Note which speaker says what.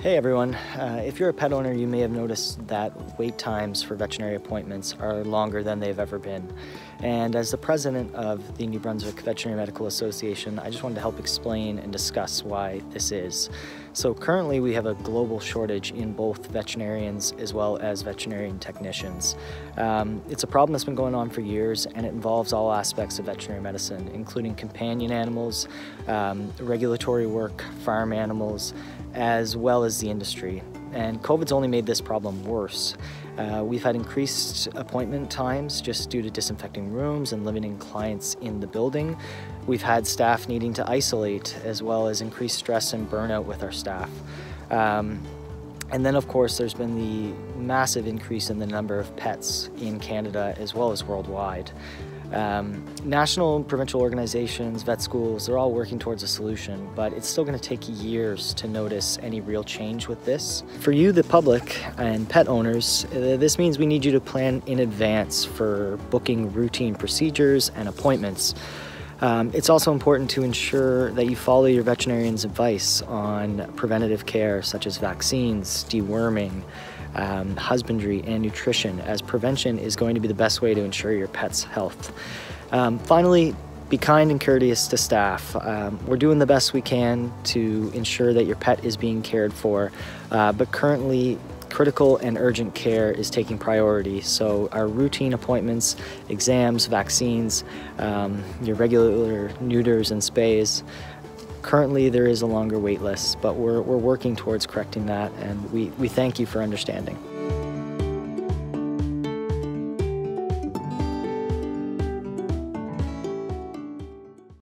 Speaker 1: Hey everyone, uh, if you're a pet owner, you may have noticed that wait times for veterinary appointments are longer than they've ever been. And as the president of the New Brunswick Veterinary Medical Association, I just wanted to help explain and discuss why this is. So currently we have a global shortage in both veterinarians as well as veterinarian technicians. Um, it's a problem that's been going on for years and it involves all aspects of veterinary medicine, including companion animals, um, regulatory work, farm animals, as well as the industry. And COVID's only made this problem worse. Uh, we've had increased appointment times just due to disinfecting rooms and limiting clients in the building. We've had staff needing to isolate as well as increased stress and burnout with our staff. Um, and then, of course, there's been the massive increase in the number of pets in Canada as well as worldwide. Um, national and provincial organizations, vet schools, they're all working towards a solution, but it's still going to take years to notice any real change with this. For you, the public and pet owners, uh, this means we need you to plan in advance for booking routine procedures and appointments. Um, it's also important to ensure that you follow your veterinarian's advice on preventative care such as vaccines, deworming, um, husbandry, and nutrition, as prevention is going to be the best way to ensure your pet's health. Um, finally, be kind and courteous to staff. Um, we're doing the best we can to ensure that your pet is being cared for, uh, but currently critical and urgent care is taking priority. So our routine appointments, exams, vaccines, um, your regular neuters and spays, currently there is a longer wait list, but we're, we're working towards correcting that and we, we thank you for understanding.